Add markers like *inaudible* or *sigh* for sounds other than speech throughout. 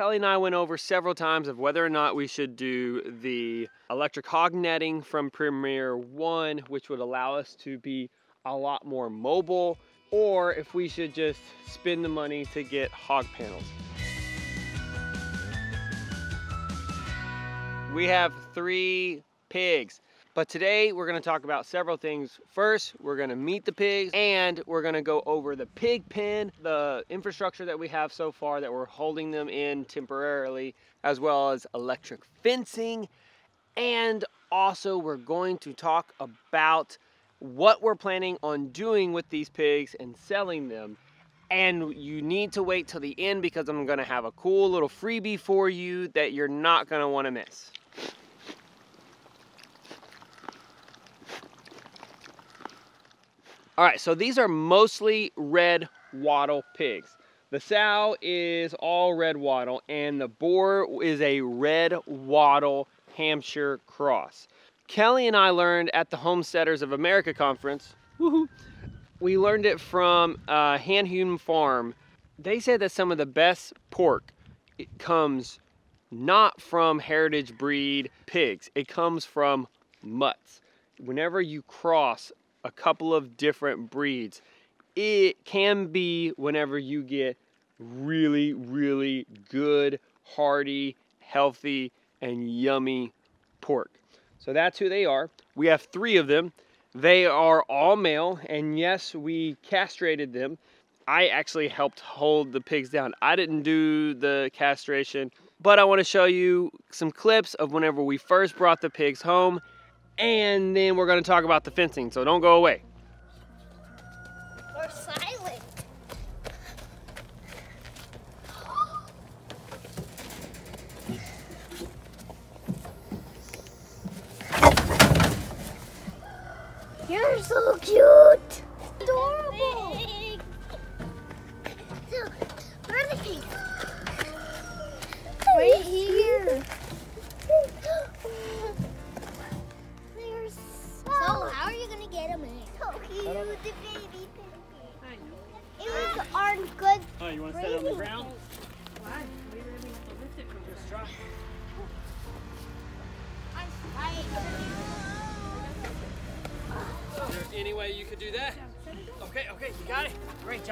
Kelly and I went over several times of whether or not we should do the electric hog netting from Premier One, which would allow us to be a lot more mobile, or if we should just spend the money to get hog panels. We have three pigs. But today we're gonna talk about several things. First, we're gonna meet the pigs and we're gonna go over the pig pen, the infrastructure that we have so far that we're holding them in temporarily, as well as electric fencing. And also we're going to talk about what we're planning on doing with these pigs and selling them. And you need to wait till the end because I'm gonna have a cool little freebie for you that you're not gonna wanna miss. All right, so these are mostly red wattle pigs. The sow is all red wattle and the boar is a red wattle Hampshire cross. Kelly and I learned at the Homesteaders of America conference, we learned it from uh, Farm. They said that some of the best pork it comes not from heritage breed pigs. It comes from mutts. Whenever you cross a couple of different breeds. It can be whenever you get really, really good, hearty, healthy, and yummy pork. So that's who they are. We have three of them. They are all male, and yes, we castrated them. I actually helped hold the pigs down. I didn't do the castration, but I want to show you some clips of whenever we first brought the pigs home and then we're gonna talk about the fencing, so don't go away. We're silent. *gasps* You're so cute.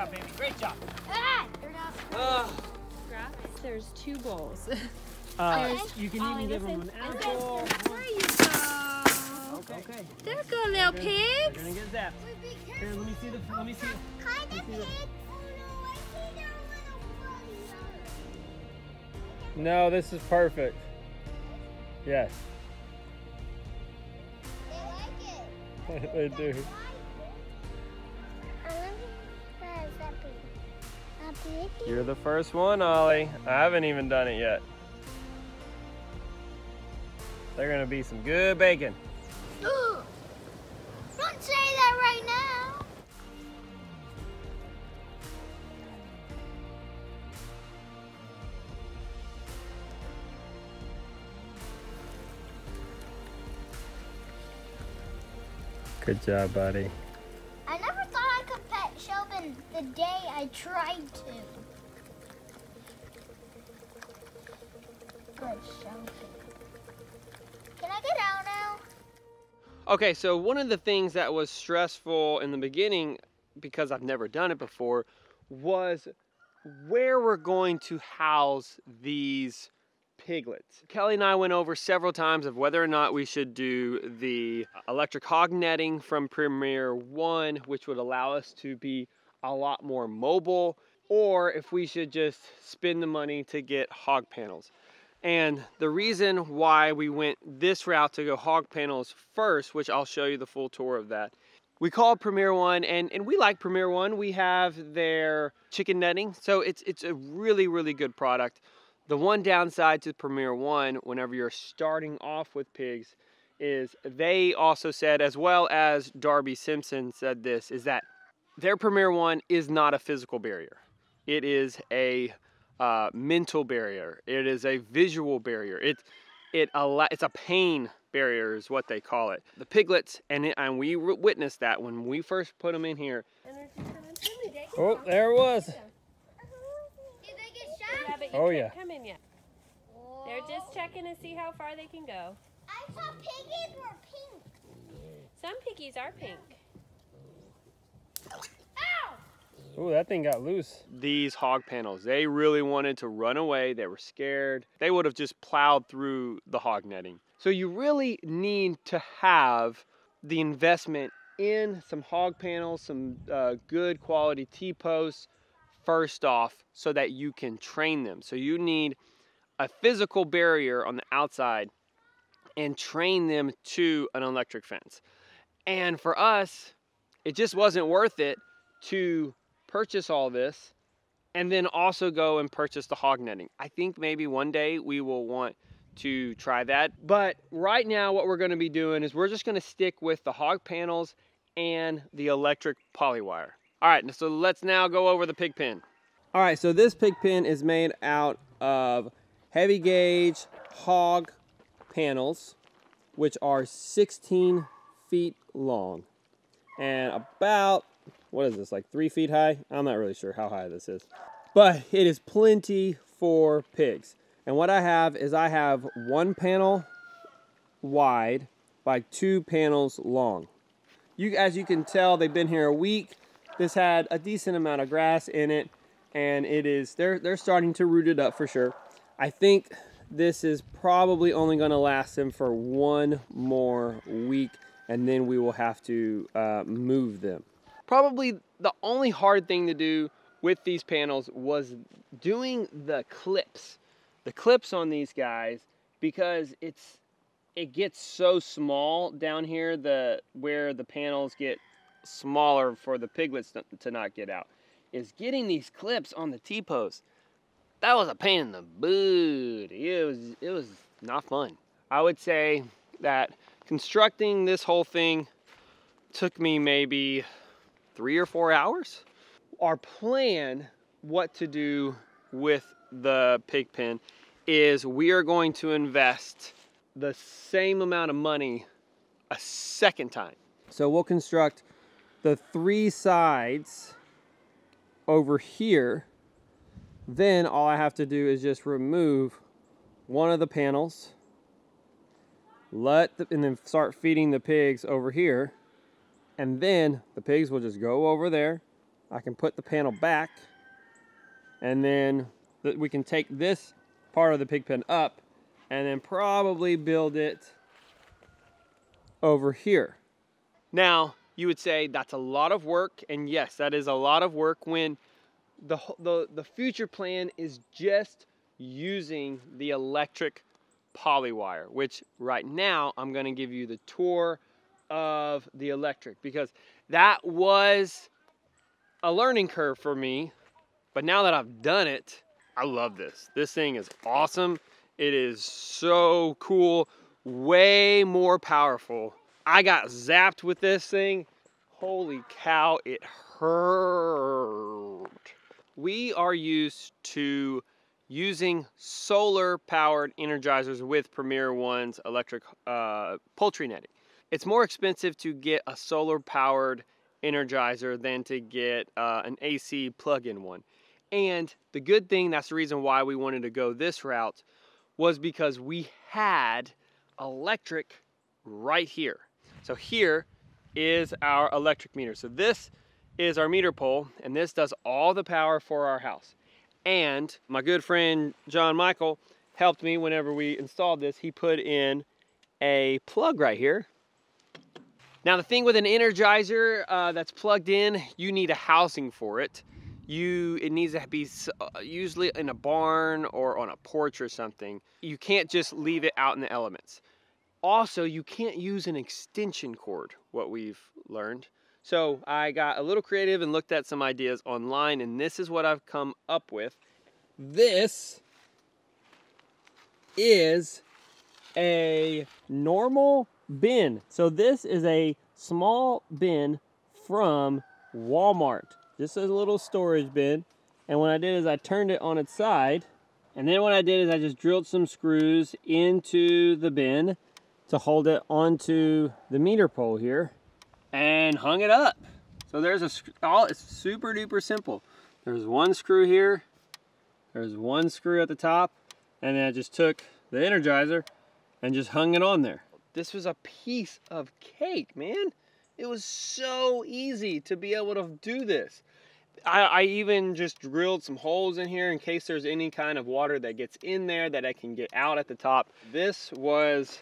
Job, baby. Great job. Ah, uh, There's two bowls. *laughs* Uh, you can even give them an apple. There you go. Okay. okay. There go little pigs. They're gonna get zapped. Here, let me see the. Let me see. Kind of pig. No, this is perfect. Yes. They like it. *laughs* they do. You're the first one, Ollie. I haven't even done it yet. They're gonna be some good bacon. *gasps* Don't say that right now. Good job, buddy. I never thought I could pet Shelvin the day I tried to. Good. Can I get out now? Okay, so one of the things that was stressful in the beginning, because I've never done it before, was where we're going to house these piglets. Kelly and I went over several times of whether or not we should do the electric hog netting from Premier One, which would allow us to be a lot more mobile, or if we should just spend the money to get hog panels. And the reason why we went this route to go hog panels first, which I'll show you the full tour of that, we called Premier One and, and we like Premier One. We have their chicken netting. So it's, it's a really, really good product. The one downside to Premier One, whenever you're starting off with pigs, is they also said, as well as Darby Simpson said this, is that their Premier One is not a physical barrier. It is a uh, mental barrier. It is a visual barrier. It it a it's a pain barrier is what they call it. The piglets and it, and we witnessed that when we first put them in here. Oh, there it was. Did they get shot? but you Oh, can't yeah. come in yet. They're just checking to see how far they can go. I saw piggies were pink. Some piggies are pink. Ow! Oh, that thing got loose. These hog panels, they really wanted to run away. They were scared. They would have just plowed through the hog netting. So you really need to have the investment in some hog panels, some uh, good quality T-posts first off so that you can train them. So you need a physical barrier on the outside and train them to an electric fence. And for us, it just wasn't worth it to purchase all this and then also go and purchase the hog netting. I think maybe one day we will want to try that. But right now what we're gonna be doing is we're just gonna stick with the hog panels and the electric polywire. All right, so let's now go over the pig pen. All right, so this pig pen is made out of heavy gauge hog panels, which are 16 feet long and about what is this like three feet high? I'm not really sure how high this is. But it is plenty for pigs. And what i have is i have one panel wide by two panels long. You as you can tell they've been here a week. This had a decent amount of grass in it and it is they're they're starting to root it up for sure. I think this is probably only going to last them for one more week and then we will have to uh, move them. Probably the only hard thing to do with these panels was doing the clips, the clips on these guys, because it's it gets so small down here, the where the panels get smaller for the piglets to, not get out, is getting these clips on the T-post. That was a pain in the butt. It was it was not fun. I would say that constructing this whole thing took me maybe three or four hours. Our plan, what to do with the pig pen, is we are going to invest the same amount of money a second time. So we'll construct the three sides over here. Then all I have to do is just remove one of the panels let the, and then start feeding the pigs over here. And then the pigs will just go over there. I can put the panel back. And then th- we can take this part of the pig pen up and then probably build it over here. Now you would say that's a lot of work and yes that is a lot of work when the the, the future plan is just using the electric polywire, which right now I'm gonna give you the tour of the electric because that was a learning curve for me. But now that I've done it, I love this. This thing is awesome. It is so cool, way more powerful. I got zapped with this thing. Holy cow, it hurt. We are used to using solar powered energizers with Premier One's electric uh, poultry netting. It's more expensive to get a solar powered energizer than to get uh, an AC plug in one. And the good thing, that's the reason why we wanted to go this route, was because we had electric right here. So here is our electric meter. So this is our meter pole, and this does all the power for our house. And my good friend John Michael helped me whenever we installed this. He put in a plug right here. Now the thing with an energizer uh, that's plugged in, you need a housing for it. You, it needs to be uh, usually in a barn or on a porch or something. You can't just leave it out in the elements. Also, you can't use an extension cord, what we've learned. So I got a little creative and looked at some ideas online, and this is what I've come up with. This is a normal bin. So this is a small bin from Walmart. This is a little storage bin. And what I did is I turned it on its side. And then what I did is I just drilled some screws into the bin to hold it onto the meter pole here and hung it up. So there's a, all, it's super duper simple. There's one screw here There's one screw at the top, and then I just took the Energizer and just hung it on there. This was a piece of cake, man. It was so easy to be able to do this. I, I, even just drilled some holes in here in case there's any kind of water that gets in there that I can get out at the top. This was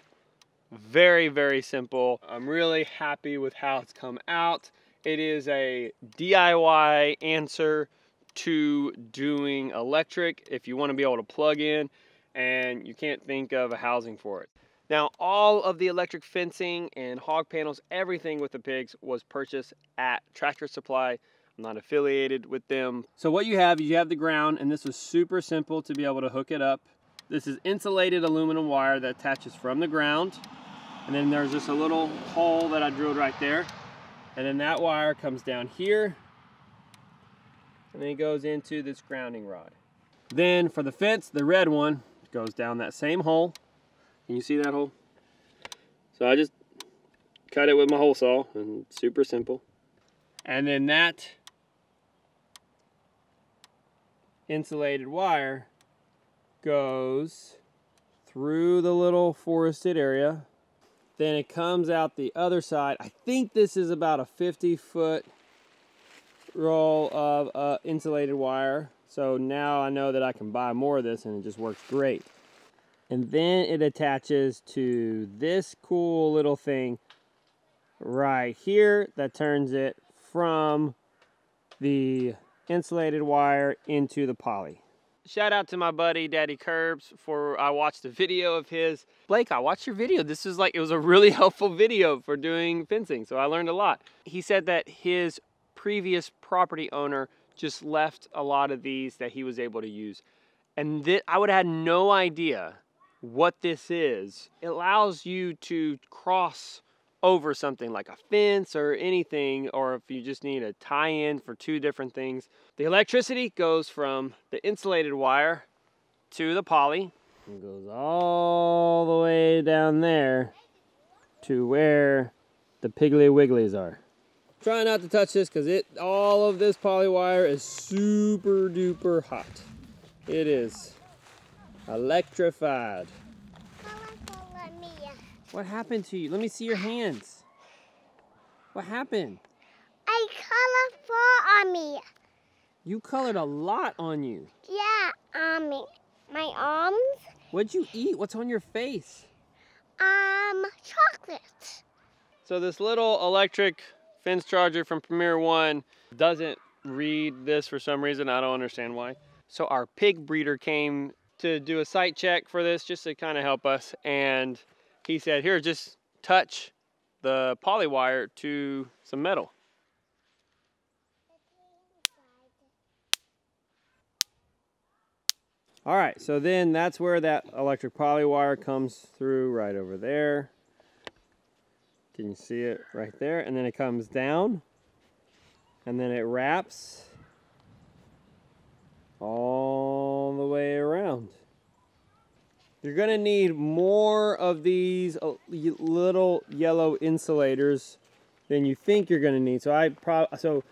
very, very simple. I'm really happy with how it's come out. It is a DIY answer to doing electric if you want to be able to plug in and you can't think of a housing for it. Now, all of the electric fencing and hog panels, everything with the pigs was purchased at Tractor Supply. I'm not affiliated with them. So what you have, you have the ground, and this was super simple to be able to hook it up. This is insulated aluminum wire that attaches from the ground. And then there's just a little hole that I drilled right there. And then that wire comes down here. And then it goes into this grounding rod. Then for the fence, the red one goes down that same hole can you see that hole? So I just cut it with my hole saw and super simple. And then that insulated wire goes through the little forested area. Then it comes out the other side. I think this is about a 50 foot roll of uh, insulated wire. So now I know that I can buy more of this and it just works great and then it attaches to this cool little thing right here that turns it from the insulated wire into the poly. Shout out to my buddy Daddykirbs for I watched a video of his. Blake, I watched your video. This is like it was a really *laughs* helpful video for doing fencing, so I learned a lot. He said that his previous property owner just left a lot of these that he was able to use. And I would have had no idea what this is, it allows you to cross over something like a fence or anything, or if you just need a tie-in for two different things. The electricity goes from the insulated wire to the poly. It goes all the way down there to where the Piggly Wigglies are. Try not to touch this because it all of this poly wire is super duper hot. It is. Electrified. What happened to you? Let me see your hands. What happened? I colored four on me. You colored a lot on you. Yeah, on me. My arms. What'd you eat? What's on your face? Um, chocolate. So this little electric fence charger from Premier One doesn't read this for some reason. I don't understand why. So our pig breeder came to do a site check for this just to kind of help us. And he said, here, just touch the poly wire to some metal. All right, so then that's where that electric poly wire comes through right over there. Can you see it right there? And then it comes down and then it wraps all the way around. You're going to need more of these uh, little yellow insulators than you think you're going to need. So I so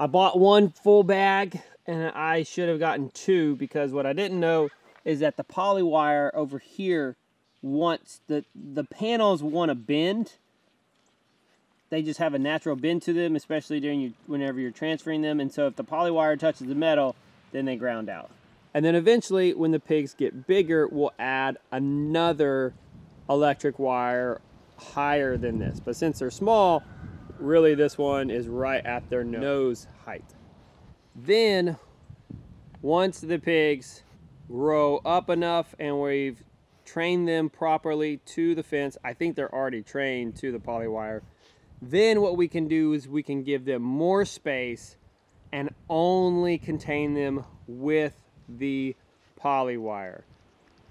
I bought one full bag and I should have gotten two because what I didn't know is that the poly wire over here wants the the panels want to bend. They just have a natural bend to them, especially during you whenever you're transferring them. And so if the poly wire touches the metal, then they ground out. And then eventually, when the pigs get bigger, we'll add another electric wire higher than this. But since they're small, really this one is right at their nose height. Then, once the pigs grow up enough and we've trained them properly to the fence, I think they're already trained to the poly wire. Then what we can do is we can give them more space and only contain them with the poly wire.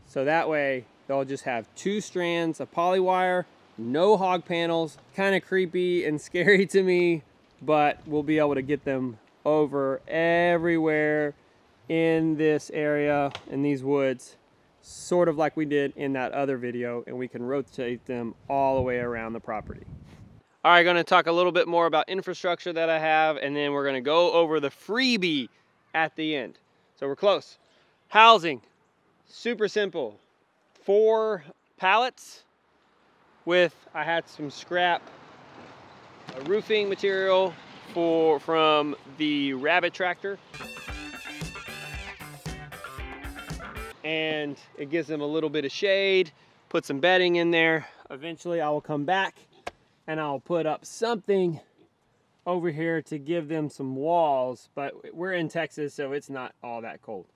So that way they'll just have two strands of poly wire, no hog panels, kind of creepy and *laughs* scary to me, but we'll be able to get them over everywhere in this area, in these woods, sort of like we did in that other video, and we can rotate them all the way around the property. All right, gonna talk a little bit more about infrastructure that I have, and then we're gonna go over the freebie at the end. So we're close. Housing, super simple. Four pallets with, I had some scrap roofing material for from the rabbit tractor. And it gives them a little bit of shade, put some bedding in there. Eventually I will come back and I'll put up something over here to give them some walls, but we're in Texas, so it's not all that cold.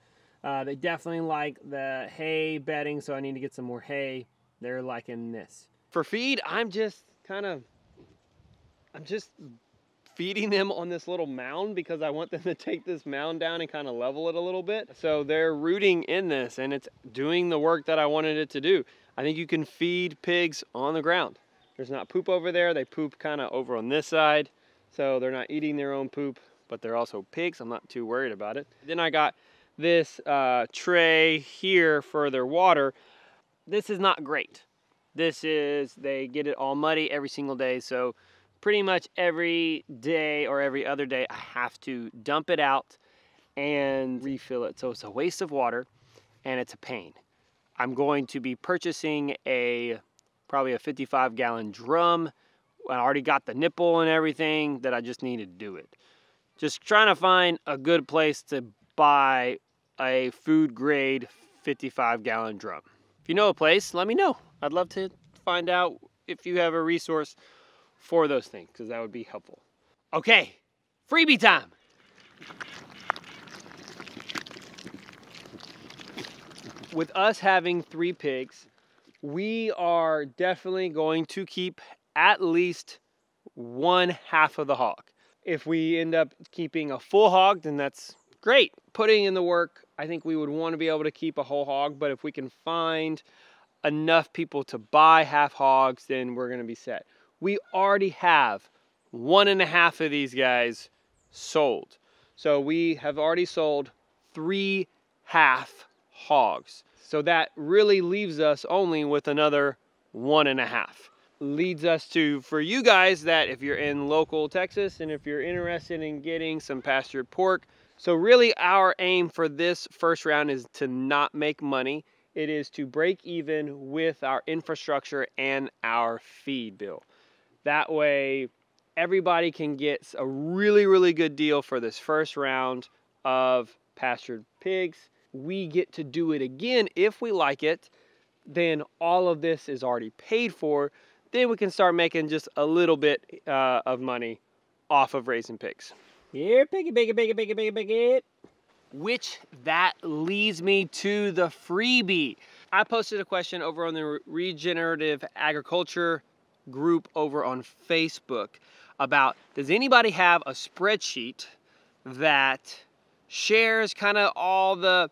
Uh, they definitely like the hay bedding, so I need to get some more hay. They're liking this. For feed, I'm just kind of, I'm just feeding them on this little mound because I want them to take this mound down and kind of level it a little bit. So they're rooting in this and it's doing the work that I wanted it to do. I think you can feed pigs on the ground. There's not poop over there. They poop kind of over on this side. So they're not eating their own poop, but they're also pigs. I'm not too worried about it. Then I got this uh, tray here for their water. This is not great. This is, they get it all muddy every single day. So pretty much every day or every other day, I have to dump it out and refill it. So it's a waste of water and it's a pain. I'm going to be purchasing a probably a 55 gallon drum. I already got the nipple and everything that I just need to do it. Just trying to find a good place to buy a food grade 55 gallon drum. If you know a place, let me know. I'd love to find out if you have a resource for those things because that would be helpful. Okay, freebie time. With us having three pigs, we are definitely going to keep at least one half of the hog. If we end up keeping a full hog, then that's great. Putting in the work, I think we would want to be able to keep a whole hog, but if we can find enough people to buy half hogs, then we're going to be set. We already have one and a half of these guys sold. So we have already sold three half hogs. So that really leaves us only with another one and a half. Leads us to, for you guys, that if you're in local Texas and if you're interested in getting some pastured pork, so really our aim for this first round is to not make money. It is to break even with our infrastructure and our feed bill. That way everybody can get a really, really good deal for this first round of pastured pigs we get to do it again if we like it, then all of this is already paid for. Then we can start making just a little bit uh, of money off of raising pigs. Here, piggy, piggy, piggy, piggy, piggy, piggy. Which that leads me to the freebie. I posted a question over on the regenerative agriculture group over on Facebook about does anybody have a spreadsheet that shares kind of all the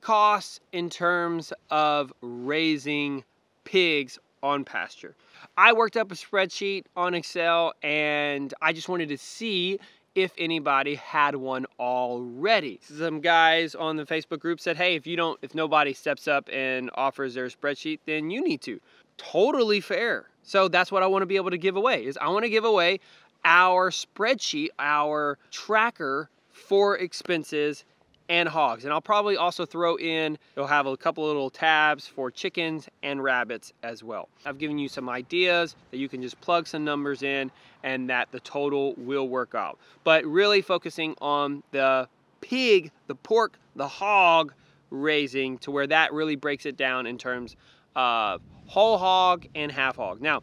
costs in terms of raising pigs on pasture. I worked up a spreadsheet on Excel and I just wanted to see if anybody had one already. Some guys on the Facebook group said, hey, if you don't, if nobody steps up and offers their spreadsheet, then you need to. Totally fair. So that's what I want to be able to give away is I want to give away our spreadsheet, our tracker for expenses and hogs. And I'll probably also throw in, it'll have a couple of little tabs for chickens and rabbits as well. I've given you some ideas that you can just plug some numbers in and that the total will work out. But really focusing on the pig, the pork, the hog raising to where that really breaks it down in terms of whole hog and half hog. Now,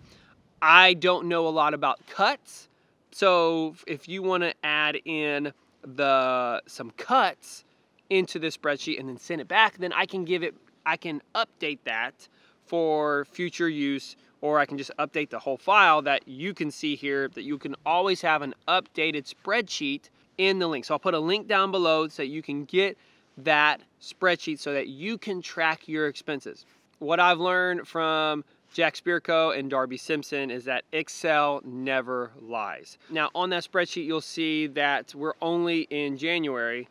I don't know a lot about cuts. So if you want to add in the some cuts, into this spreadsheet and then send it back, then I can give it, I can update that for future use or I can just update the whole file that you can see here that you can always have an updated spreadsheet in the link. So I'll put a link down below so that you can get that spreadsheet so that you can track your expenses. What I've learned from Jack Spirko and Darby Simpson is that Excel never lies. Now on that spreadsheet you'll see that we're only in January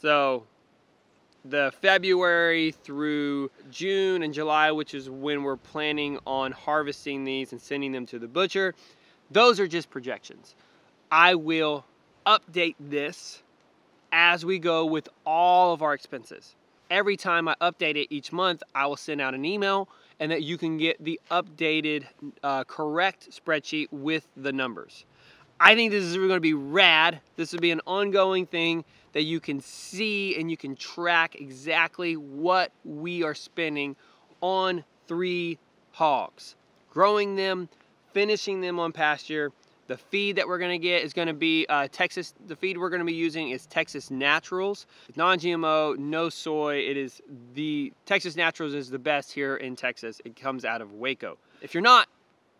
so the February through June and July, which is when we're planning on harvesting these and sending them to the butcher, those are just projections. I will update this as we go with all of our expenses. every time I update it each month, I will send out an email and that you can get the updated, uh, correct spreadsheet with the numbers. I think this is going to be rad. This will be an ongoing thing that you can see and you can track exactly what we are spending on three hogs. Growing them, finishing them on pasture. The feed that we're gonna get is gonna be uh, Texas, the feed we're gonna be using is Texas Naturals. Non-GMO, no soy. It is the, Texas Naturals is the best here in Texas. It comes out of Waco. If you're not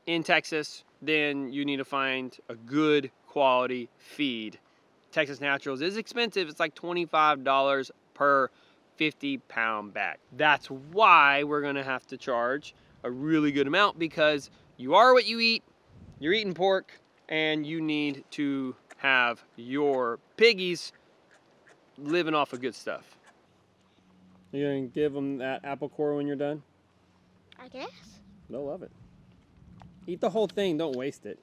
in Texas, then you need to find a good quality feed. Texas Naturals is expensive. It's like $25 per 50 pound bag. That's why we're gonna have to charge a really good amount because you are what you eat. You're eating pork and you need to have your piggies living off of good stuff. You gonna give them that apple core when you're done? I guess. They'll love it. Eat the whole thing, don't waste it.